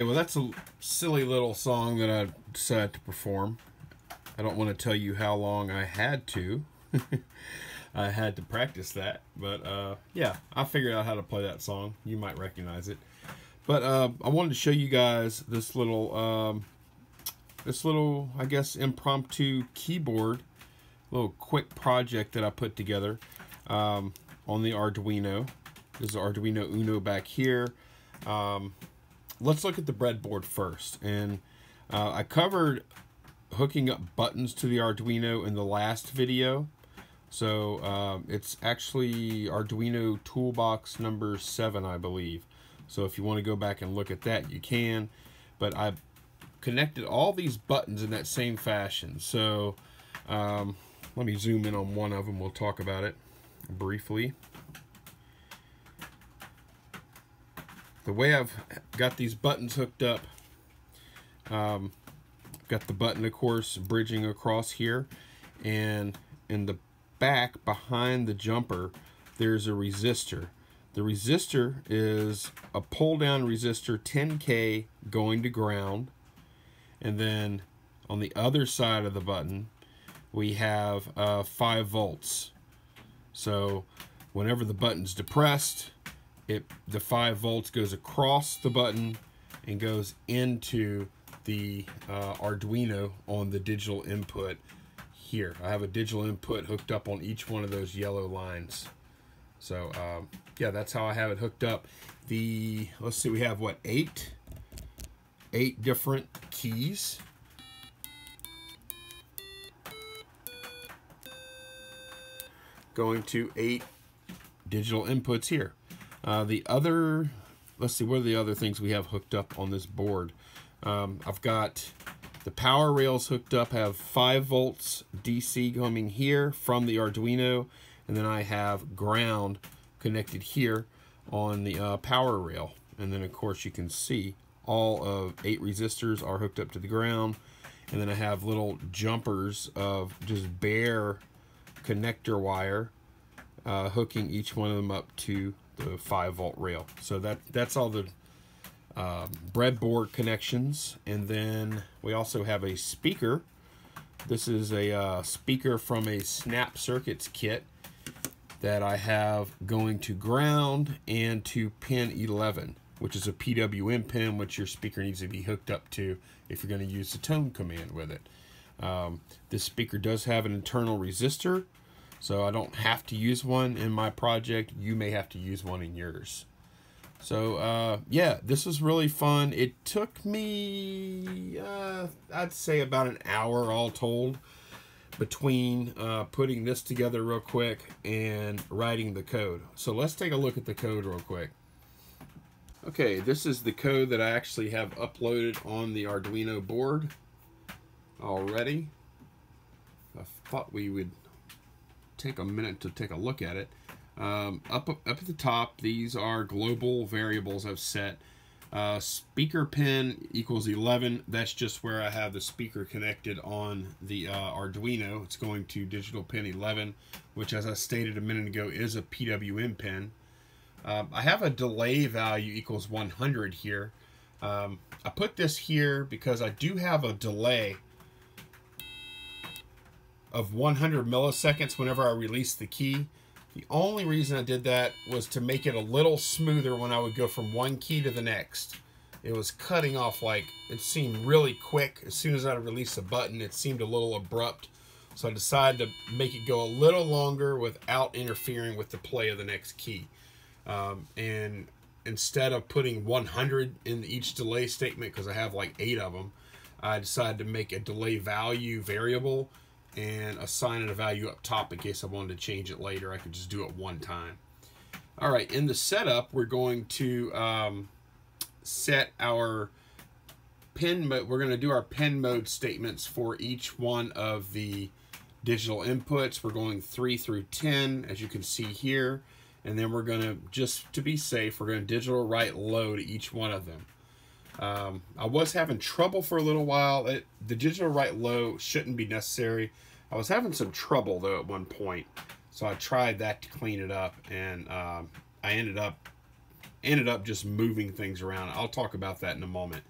well, that's a silly little song that I decided to perform. I don't want to tell you how long I had to. I had to practice that, but uh, yeah, I figured out how to play that song. You might recognize it. But uh, I wanted to show you guys this little, um, this little, I guess, impromptu keyboard, little quick project that I put together um, on the Arduino. This is Arduino Uno back here. Um, let's look at the breadboard first. And uh, I covered hooking up buttons to the Arduino in the last video. So um, it's actually Arduino Toolbox number 7, I believe. So if you want to go back and look at that, you can. But I've connected all these buttons in that same fashion. So um, let me zoom in on one of them. We'll talk about it briefly. The way I've got these buttons hooked up, um, got the button, of course, bridging across here. And in the back, behind the jumper, there's a resistor. The resistor is a pull-down resistor, 10K, going to ground. And then on the other side of the button, we have uh, 5 volts. So whenever the button's depressed, it the 5 volts goes across the button and goes into the uh, Arduino on the digital input here. I have a digital input hooked up on each one of those yellow lines. So um, yeah, that's how I have it hooked up. The let's see, we have what eight, eight different keys. Going to eight digital inputs here. Uh, the other, let's see, what are the other things we have hooked up on this board? Um, I've got the power rails hooked up, have 5 volts DC coming here from the Arduino, and then I have ground connected here on the uh, power rail. And then, of course, you can see all of eight resistors are hooked up to the ground. And then I have little jumpers of just bare connector wire uh, hooking each one of them up to the 5 volt rail. So that that's all the uh, breadboard connections. And then we also have a speaker. This is a uh, speaker from a Snap Circuits kit that I have going to ground and to pin 11, which is a PWM pin, which your speaker needs to be hooked up to if you're going to use the tone command with it. Um, this speaker does have an internal resistor, so I don't have to use one in my project. You may have to use one in yours. So, uh, yeah, this was really fun. It took me, uh, I'd say about an hour all told between uh, putting this together real quick and writing the code. So let's take a look at the code real quick. Okay, this is the code that I actually have uploaded on the Arduino board already. I thought we would take a minute to take a look at it. Um, up, up at the top, these are global variables I've set. Uh, speaker pin equals 11. That's just where I have the speaker connected on the uh, Arduino. It's going to digital pin 11, which as I stated a minute ago is a PWM pin. Um, I have a delay value equals 100 here. Um, I put this here because I do have a delay of 100 milliseconds whenever I release the key. The only reason I did that was to make it a little smoother when I would go from one key to the next. It was cutting off like, it seemed really quick. As soon as I released a button, it seemed a little abrupt. So I decided to make it go a little longer without interfering with the play of the next key. Um, and instead of putting 100 in each delay statement, because I have like eight of them, I decided to make a delay value variable and assign it a value up top in case I wanted to change it later. I could just do it one time. All right, in the setup, we're going to um, set our pin mode. We're going to do our pin mode statements for each one of the digital inputs. We're going 3 through 10, as you can see here. And then we're going to, just to be safe, we're going to digital write low to each one of them. Um, I was having trouble for a little while. It, the digital write low shouldn't be necessary. I was having some trouble though at one point, so I tried that to clean it up, and um, I ended up ended up just moving things around. I'll talk about that in a moment.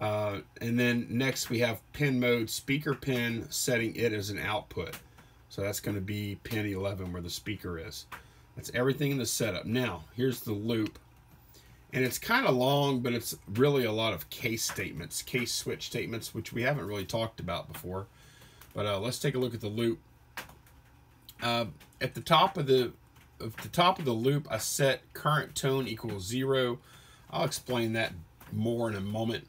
Uh, and then next we have pin mode, speaker pin, setting it as an output. So that's going to be pin 11 where the speaker is. That's everything in the setup. Now, here's the loop. And it's kind of long, but it's really a lot of case statements, case switch statements, which we haven't really talked about before. But uh, let's take a look at the loop. Uh, at the top of the at the top of the loop, I set current tone equals zero. I'll explain that more in a moment.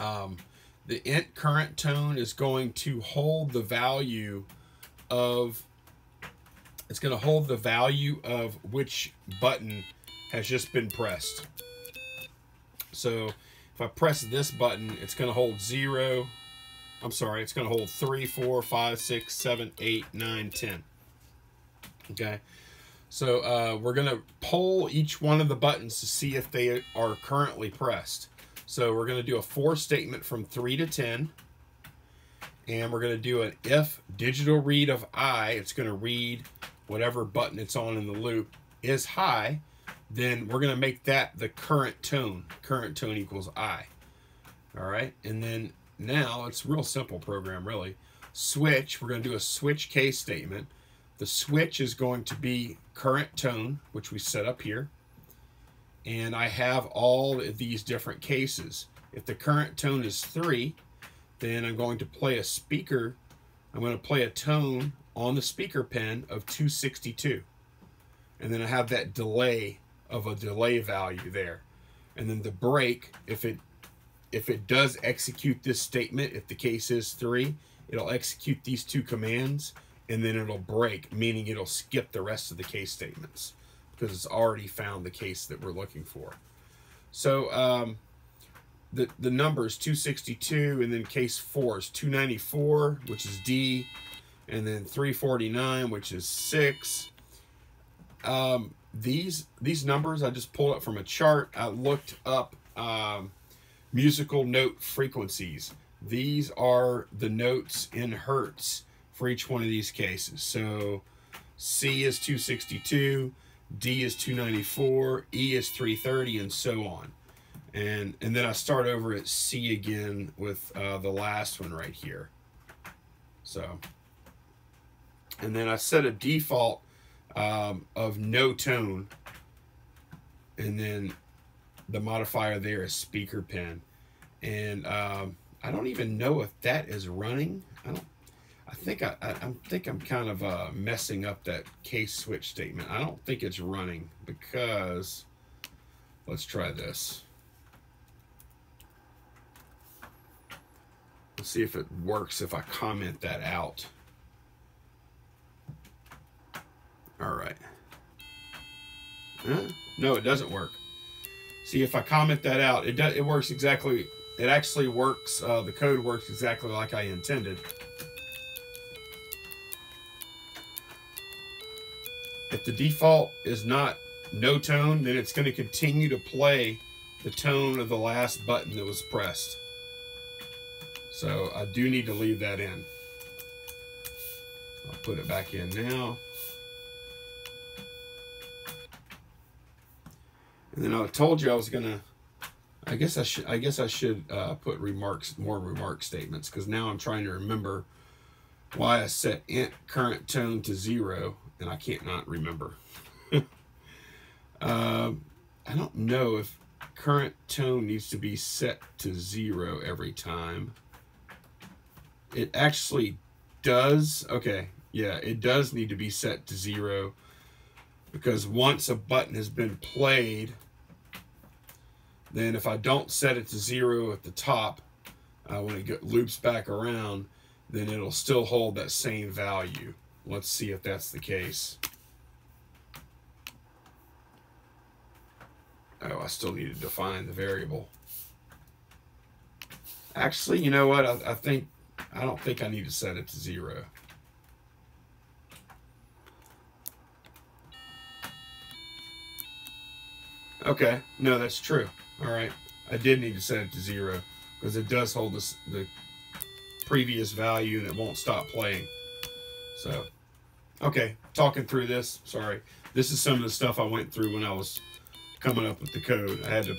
Um, the int current tone is going to hold the value of it's going to hold the value of which button has just been pressed. So if I press this button, it's going to hold 0. I'm sorry, it's going to hold 3, 4, 5, 6, 7, 8, 9, 10. Okay. So uh, we're going to pull each one of the buttons to see if they are currently pressed. So we're going to do a for statement from 3 to 10. And we're going to do an if digital read of I, it's going to read whatever button it's on in the loop, is high, then we're going to make that the current tone. Current tone equals I. All right. And then now it's a real simple program, really. Switch, we're going to do a switch case statement. The switch is going to be current tone, which we set up here. And I have all these different cases. If the current tone is 3, then I'm going to play a speaker. I'm going to play a tone on the speaker pin of 262. And then I have that delay of a delay value there. And then the break, if it if it does execute this statement, if the case is 3, it'll execute these two commands and then it'll break, meaning it'll skip the rest of the case statements because it's already found the case that we're looking for. So um, the, the number is 262, and then case 4 is 294, which is D, and then 349, which is 6. Um, these these numbers I just pulled up from a chart. I looked up um, musical note frequencies. These are the notes in hertz for each one of these cases. So C is 262, D is 294, E is 330, and so on and and then I start over at C again with uh, the last one right here. So, and then I set a default um, of no tone, and then the modifier there is speaker pin, and um, I don't even know if that is running. I don't. I think I, I, I think I'm kind of uh, messing up that case switch statement. I don't think it's running because let's try this. Let's see if it works if I comment that out. All right. Huh? No, it doesn't work. See, if I comment that out, it does. It works exactly. It actually works. Uh, the code works exactly like I intended. If the default is not no tone, then it's going to continue to play the tone of the last button that was pressed. So I do need to leave that in. I'll put it back in now. And then I told you I was gonna. I guess I should. I guess I should uh, put remarks, more remark statements, because now I'm trying to remember why I set int current tone to zero, and I can't not remember. uh, I don't know if current tone needs to be set to zero every time it actually does, okay, yeah, it does need to be set to zero because once a button has been played, then if I don't set it to zero at the top, uh, when it get, loops back around, then it'll still hold that same value. Let's see if that's the case. Oh, I still need to define the variable. Actually, you know what? I, I think I don't think I need to set it to zero. Okay, no, that's true. All right, I did need to set it to zero because it does hold the previous value and it won't stop playing. So, okay, talking through this, sorry. This is some of the stuff I went through when I was coming up with the code. I had to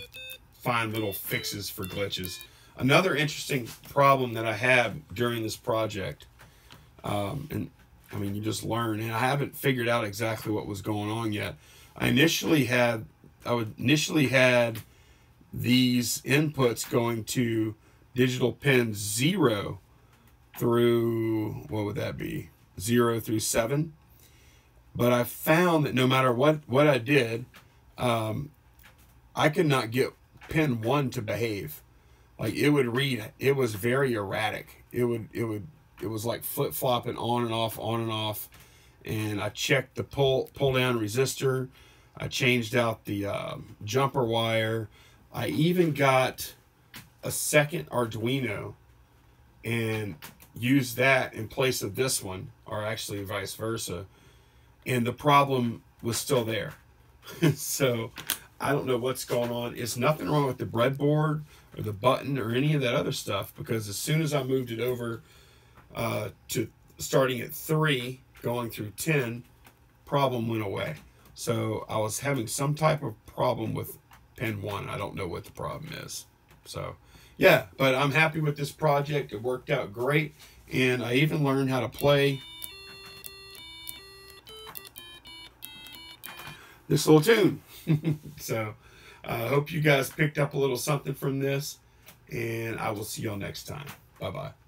find little fixes for glitches. Another interesting problem that I had during this project, um, and I mean, you just learn, and I haven't figured out exactly what was going on yet. I initially had, I would initially had these inputs going to digital pin zero through, what would that be? Zero through seven. But I found that no matter what, what I did, um, I could not get pin one to behave. Like it would read, it was very erratic. It would, it would, it was like flip flopping on and off, on and off. And I checked the pull pull down resistor. I changed out the um, jumper wire. I even got a second Arduino and used that in place of this one, or actually vice versa. And the problem was still there. so I don't know what's going on. It's nothing wrong with the breadboard or the button or any of that other stuff because as soon as I moved it over uh, to starting at 3, going through 10, problem went away. So I was having some type of problem with pin 1. I don't know what the problem is. So yeah, but I'm happy with this project. It worked out great. And I even learned how to play this little tune. so I uh, hope you guys picked up a little something from this. And I will see y'all next time. Bye-bye.